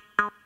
that Jesus